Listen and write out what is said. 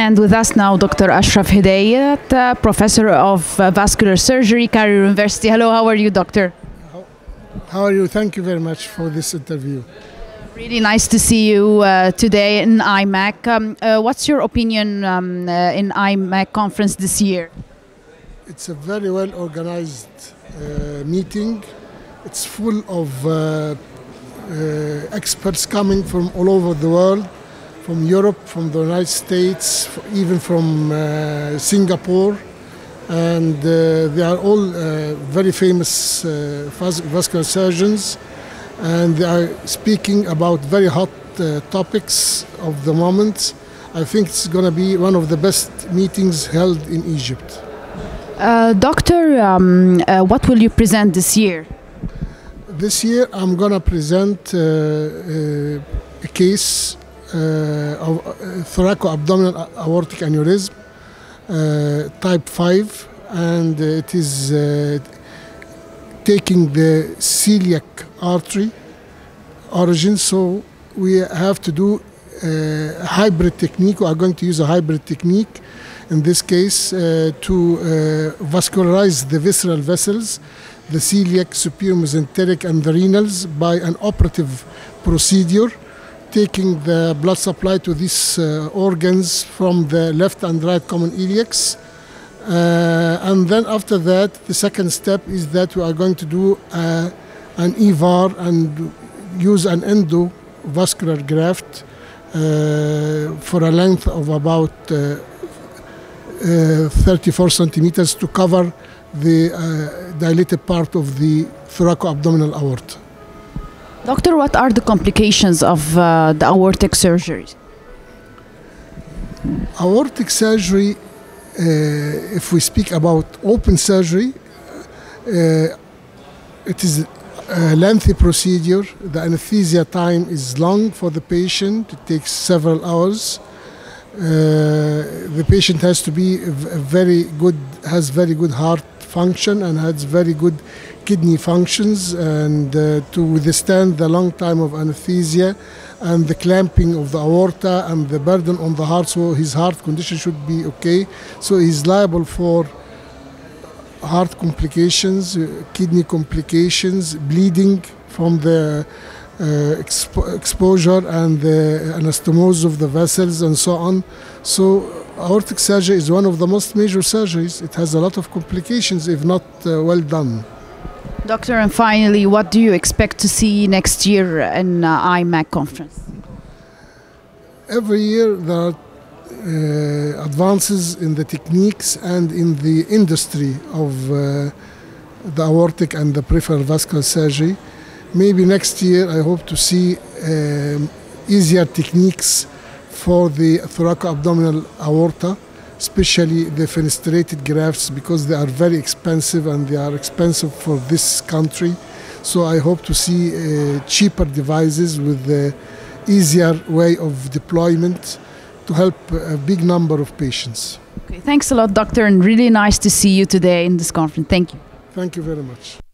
And with us now, Dr. Ashraf Hedaya, uh, professor of uh, vascular surgery, Cairo University. Hello, how are you, doctor? How are you? Thank you very much for this interview. Really nice to see you uh, today in IMAC. Um, uh, what's your opinion um, uh, in IMAC conference this year? It's a very well organized uh, meeting. It's full of uh, uh, experts coming from all over the world, from Europe, from the United States, even from uh, Singapore. And uh, they are all uh, very famous uh, vascular surgeons. And they are speaking about very hot uh, topics of the moment. I think it's going to be one of the best meetings held in Egypt. Uh, doctor, um, uh, what will you present this year? This year, I'm going to present uh, uh, a case thoracoabdominal aortic aneurysm, uh, type 5, and it is uh, taking the celiac artery origin. So we have to do a hybrid technique. We are going to use a hybrid technique in this case uh, to uh, vascularize the visceral vessels, the celiac, superior mesenteric, and the renals by an operative procedure, taking the blood supply to these uh, organs from the left and right common iliacs. Uh, and then after that, the second step is that we are going to do uh, an EVAR and use an endovascular graft for a length of about uh, uh, 34 centimeters to cover the dilated part of the thoracoabdominal aorta. Doctor, what are the complications of uh, the aortic surgery? Aortic surgery, uh, if we speak about open surgery, uh, it is a lengthy procedure. The anesthesia time is long for the patient, it takes several hours. Uh, the patient has to be very good, has very good heart function and has very good kidney functions, and uh, to withstand the long time of anesthesia and the clamping of the aorta and the burden on the heart, so his heart condition should be okay. So he's liable for heart complications, uh, kidney complications, bleeding from the uh, expo- exposure and the anastomosis of the vessels and so on. So aortic surgery is one of the most major surgeries. It has a lot of complications if not uh, well done. Doctor, and finally, what do you expect to see next year in uh, IMAC conference? Every year there are uh, advances in the techniques and in the industry of uh, the aortic and the peripheral vascular surgery. Maybe next year I hope to see um, easier techniques for the thoracoabdominal aorta, especially the fenestrated grafts because they are very expensive and they are expensive for this country. So I hope to see uh, cheaper devices with the easier way of deployment to help a big number of patients. Okay, thanks a lot, doctor, and really nice to see you today in this conference. Thank you. Thank you very much.